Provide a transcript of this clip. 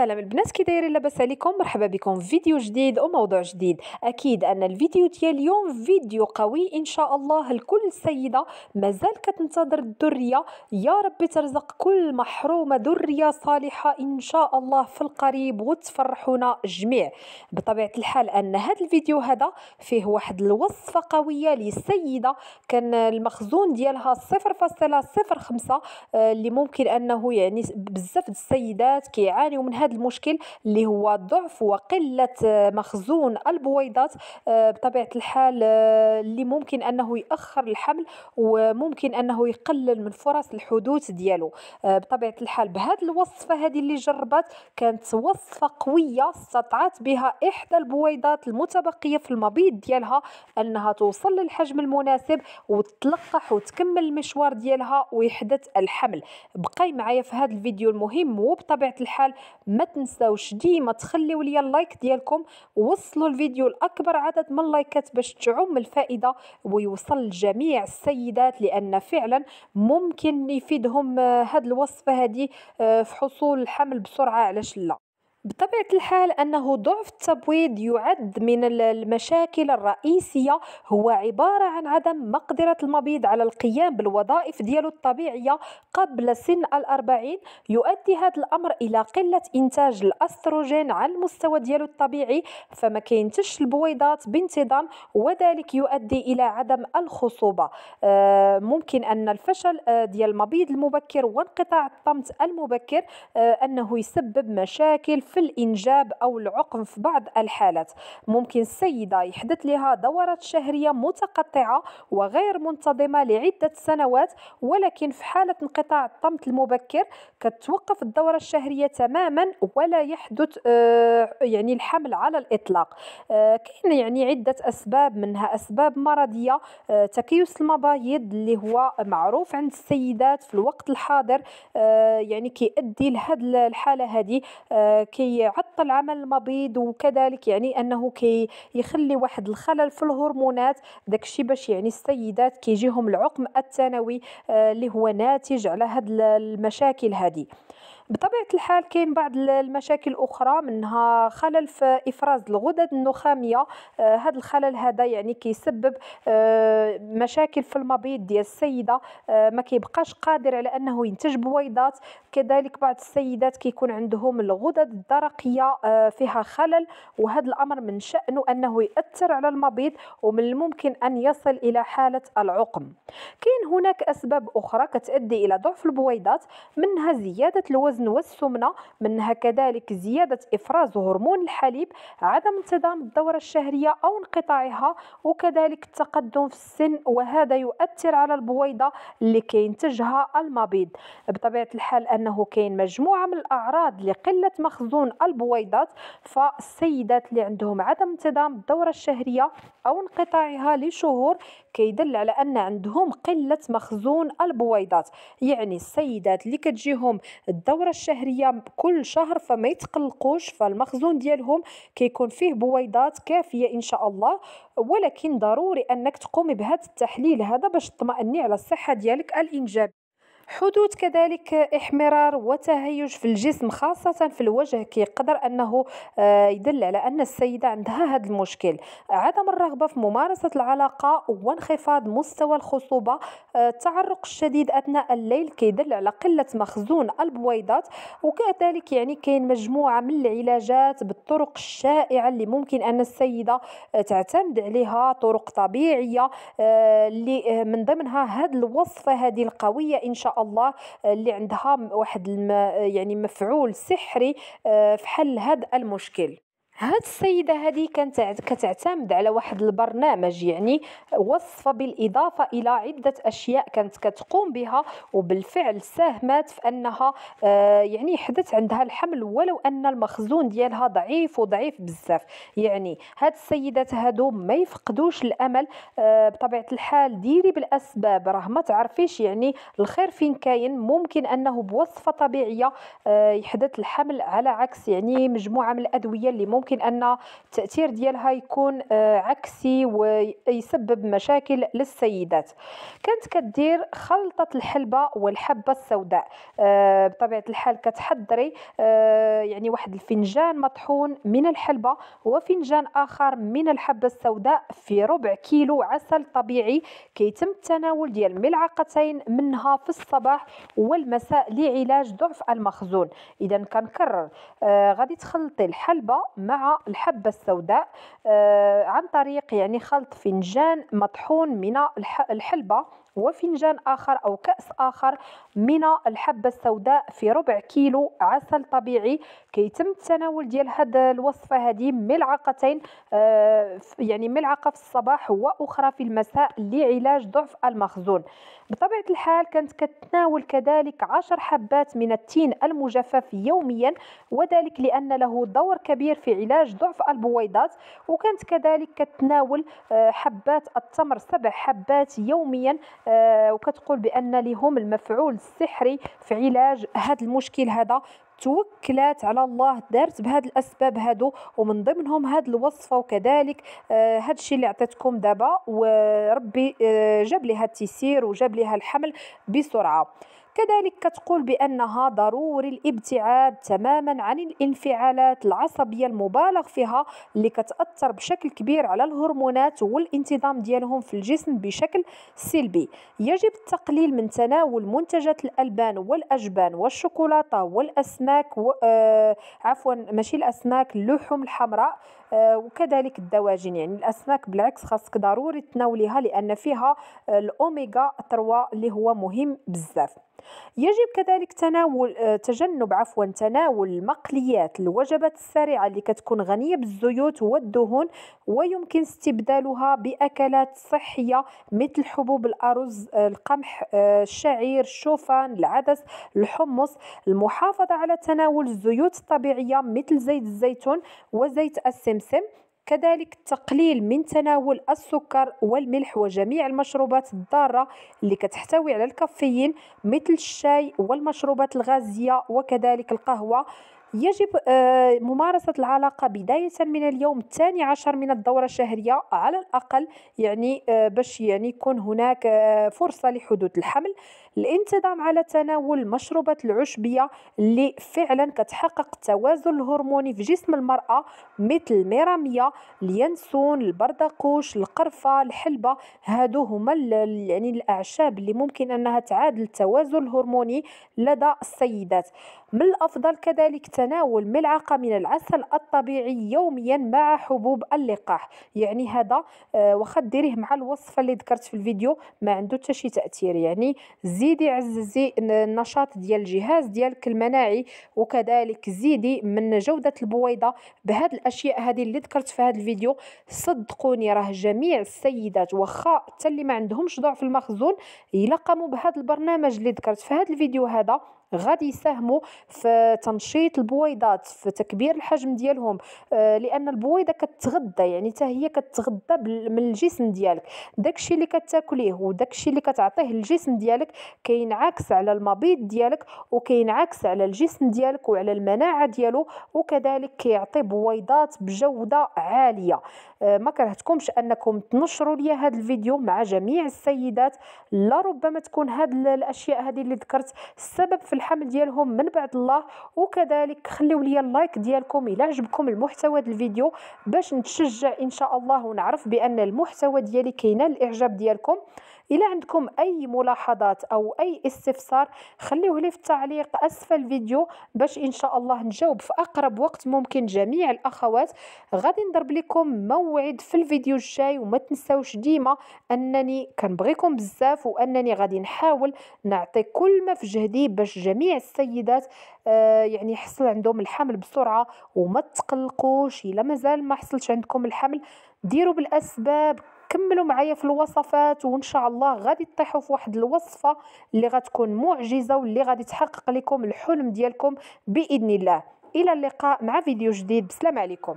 السلام البنات كي دايرين لاباس عليكم مرحبا بكم في فيديو جديد وموضوع جديد. أكيد أن الفيديو ديال اليوم فيديو قوي إن شاء الله لكل سيدة. مازال كتنتظر الذرية. يا ربي ترزق كل محرومة ذرية صالحة إن شاء الله في القريب وتفرحونا جميع. بطبيعة الحال أن هذا الفيديو هذا فيه واحد الوصفة قوية للسيده كان المخزون ديالها 0.05 آه، اللي ممكن أنه يعني بزاف السيدات كيعانيو من هذا المشكل اللي هو ضعف وقلة مخزون البويضات آه، بطبيعة الحال آه، اللي ممكن أنه يأخر الحمل وممكن أنه يقلل من فرص الحدوث ديالو. آه، بطبيعة الحال بهذه الوصفة هذه اللي جربت كانت وصفة قوية استطاعت بها إحدى البويضات المتبقية في المبيض ديالها أنها توصل للحجم المناسب وتلقح وتكمل المشوار ديالها ويحدث الحمل. بقاي معايا في هذا الفيديو المهم وبطبيعة الحال ما تنساوش ديما تخليو ليا اللايك ديالكم ووصلوا الفيديو لأكبر عدد من اللايكات باش تعم الفائدة ويوصل لجميع السيدات لأن فعلا ممكن يفيدهم آه، الوصفة هذه آه، في حصول الحمل بسرعة علاش لا؟ بطبيعة الحال أنه ضعف التبويض يعد من المشاكل الرئيسية هو عبارة عن عدم مقدرة المبيض على القيام بالوظائف ديالو الطبيعية قبل سن الأربعين. يؤدي هذا الأمر إلى قلة إنتاج الأستروجين على المستوى ديالو الطبيعي فما كينتجش البويضات بانتظام وذلك يؤدي إلى عدم الخصوبة. آه، ممكن أن الفشل آه، ديال المبيض المبكر وانقطاع الطمث المبكر آه، أنه يسبب مشاكل في الإنجاب أو العقم في بعض الحالات. ممكن السيدة يحدث لها دورات شهرية متقطعة وغير منتظمة لعدة سنوات ولكن في حالة انقطاع الطمث المبكر كتوقف الدورة الشهرية تماما ولا يحدث آه، يعني الحمل على الإطلاق. آه، كاين يعني عدة أسباب منها أسباب مرضية آه، تكيس المبايض اللي هو معروف عند السيدات في الوقت الحاضر يعني كيؤدي لهذه الحالة هذه كيعطل عمل المبيض وكذلك يعني أنه كيخلي واحد الخلل في الهرمونات داكشي باش يعني السيدات كيجيهم العقم الثانوي آه، اللي هو ناتج على هاد المشاكل هذه بطبيعة الحال كاين بعض المشاكل الأخرى منها خلل في إفراز الغدد النخامية. آه هذا الخلل هذا يعني كيسبب آه مشاكل في المبيض ديال السيدة. آه ما كيبقاش قادر على أنه ينتج بويضات. كذلك بعض السيدات كيكون عندهم الغدد الدرقية آه فيها خلل. وهذا الأمر من شأنه أنه يأثر على المبيض ومن الممكن أن يصل إلى حالة العقم. كاين هناك أسباب أخرى كتؤدي إلى ضعف البويضات منها زيادة الوزن الوزن والسمنة منها كذلك زيادة إفراز هرمون الحليب عدم انتظام الدورة الشهرية أو انقطاعها وكذلك التقدم في السن وهذا يؤثر على البويضة اللي كينتجها المبيض. بطبيعة الحال أنه كاين مجموعة من الأعراض لقلة مخزون البويضات فالسيدات اللي عندهم عدم انتظام الدورة الشهرية أو انقطاعها لشهور كيدل على أن عندهم قلة مخزون البويضات. يعني السيدات اللي كتجيهم الشهرية كل شهر فما يتقلقوش فالمخزون ديالهم كيكون فيه بويضات كافية إن شاء الله. ولكن ضروري أنك تقومي بهذا التحليل هذا باش تطمئني على الصحة ديالك الانجاب حدوث كذلك إحمرار وتهيج في الجسم خاصة في الوجه كيقدر أنه آه، يدل على أن السيدة عندها هذا المشكل. عدم الرغبة في ممارسة العلاقة وانخفاض مستوى الخصوبة آه، التعرق الشديد أثناء الليل كيدل على قلة مخزون البويضات. وكذلك يعني كاين مجموعة من العلاجات بالطرق الشائعة اللي ممكن أن السيدة آه، تعتمد عليها طرق طبيعية اللي من ضمنها هذه الوصفة هذه القوية إن شاء الله آه، اللي عندها واحد الم يعني مفعول سحري آه، في حل هذا المشكل. هاد السيدة هذه كانت كتعتمد على واحد البرنامج يعني وصفه بالإضافة إلى عدة أشياء كانت كتقوم بها وبالفعل ساهمت في أنها آه يعني حدث عندها الحمل ولو أن المخزون ديالها ضعيف وضعيف بزاف. يعني هاد السيدات هادو ما يفقدوش الأمل آه بطبيعة الحال ديري بالأسباب راه ما تعرفيش يعني الخير فين كاين. ممكن أنه بوصفة طبيعية آه يحدث الحمل على عكس يعني مجموعة من الأدوية اللي ممكن ممكن أن التأثير ديالها يكون آه، عكسي ويسبب مشاكل للسيدات. كانت كدير خلطة الحلبة والحبة السوداء. آه، بطبيعة الحال كتحضري آه، يعني واحد الفنجان مطحون من الحلبة وفنجان آخر من الحبة السوداء في ربع كيلو عسل طبيعي. كيتم التناول ديال ملعقتين منها في الصباح والمساء لعلاج ضعف المخزون. اذا كنكرر آه غادي تخلطي الحلبة مع الحبة السوداء آه عن طريق يعني خلط فنجان مطحون من الحلبة وفنجان آخر أو كأس آخر من الحبة السوداء في ربع كيلو عسل طبيعي. كيتم التناول ديال هاد الوصفة هذه ملعقتين آه يعني ملعقة في الصباح وأخرى في المساء لعلاج ضعف المخزون. بطبيعة الحال كانت كتناول كذلك عشر حبات من التين المجفف يوميا وذلك لأن له دور كبير في علاج ضعف البويضات. وكانت كذلك كتناول آه حبات التمر سبع حبات يوميا آه، وكتقول بأن لهم المفعول السحري في علاج هذا المشكل هذا. توكلات على الله دارت بهاد الأسباب هادو ومن ضمنهم هاد الوصفة وكذلك آه هاد الشيء اللي عطيتكم دابا وربي آه جاب لها التيسير وجاب لها الحمل بسرعة. كذلك كتقول بأنها ضروري الابتعاد تماما عن الانفعالات العصبية المبالغ فيها اللي كتأثر بشكل كبير على الهرمونات والانتظام ديالهم في الجسم بشكل سلبي. يجب التقليل من تناول منتجات الألبان والأجبان والشوكولاتة والأسماك و... آه عفوا ماشي الأسماك اللحوم الحمراء وكذلك الدواجن. يعني الأسماك بالعكس خاصك ضروري تناوليها لأن فيها الأوميغا 3 اللي هو مهم بزاف. يجب كذلك تناول آه، تجنب عفوا تناول المقليات الوجبات السريعة اللي كتكون غنية بالزيوت والدهون ويمكن استبدالها بأكلات صحية مثل حبوب الأرز آه، القمح آه، الشعير الشوفان العدس الحمص. المحافظة على تناول الزيوت الطبيعية مثل زيت الزيتون وزيت السمسم. كذلك التقليل من تناول السكر والملح وجميع المشروبات الضارة اللي كتحتوي على الكافيين مثل الشاي والمشروبات الغازية وكذلك القهوة. يجب آه، ممارسة العلاقة بداية من اليوم الثاني عشر من الدورة الشهرية على الأقل يعني آه، باش يعني يكون هناك آه، فرصة لحدوث الحمل. الانتظام على تناول المشروبات العشبية اللي فعلا كتحقق التوازن الهرموني في جسم المرأة مثل الميرامية اليانسون البردقوش القرفة الحلبة. هادو هما يعني الأعشاب اللي ممكن أنها تعادل التوازن الهرموني لدى السيدات. من الأفضل كذلك تناول ملعقة من العسل الطبيعي يوميا مع حبوب اللقاح. يعني هذا آه واخا ديريه مع الوصفة اللي ذكرت في الفيديو ما عنده حتى شي تأثير. يعني زيدي عززي النشاط ديال الجهاز ديالك المناعي وكذلك زيدي من جودة البويضة. بهاد الأشياء هذه اللي ذكرت في هذا الفيديو صدقوني راه جميع السيدات واخا حتى اللي ما عندهمش ضعف المخزون الا قاموا بهذا البرنامج اللي ذكرت في هذا الفيديو هذا. غادي يساهموا في تنشيط البويضات في تكبير الحجم ديالهم آه، لأن البويضة كتغذى يعني حتى هي كتغذى من الجسم ديالك. داكشي اللي كتاكليه وداكشي اللي كتعطيه للجسم ديالك كينعكس على المبيض ديالك وكينعكس على الجسم ديالك وعلى المناعة ديالو وكذلك كيعطي بويضات بجودة عالية. آه، ما كرهتكمش أنكم تنشروا لي هذا الفيديو مع جميع السيدات. لربما تكون هذه الأشياء هذه اللي ذكرت السبب في الحمل ديالهم من بعد الله. وكذلك خليو لي اللايك ديالكم إلى عجبكم المحتوى ديال الفيديو باش نتشجع إن شاء الله ونعرف بأن المحتوى ديالي كينال الاعجاب ديالكم. إلا عندكم أي ملاحظات أو أي استفسار خليوه لي في التعليق أسفل الفيديو باش إن شاء الله نجاوب في أقرب وقت ممكن جميع الأخوات. غادي نضرب لكم موعد في الفيديو الجاي وما تنساوش ديما أنني كنبغيكم بزاف وأنني غادي نحاول نعطي كل ما في جهدي باش جميع السيدات آه يعني يحصل عندهم الحمل بسرعة وما تقلقوش إلا مازال ما حصلش عندكم الحمل ديروا بالأسباب كملوا معايا في الوصفات وإن شاء الله غادي تطيحوا في واحد الوصفة اللي غتكون معجزة واللي غادي تحقق لكم الحلم ديالكم بإذن الله. إلى اللقاء مع فيديو جديد. بسلام عليكم.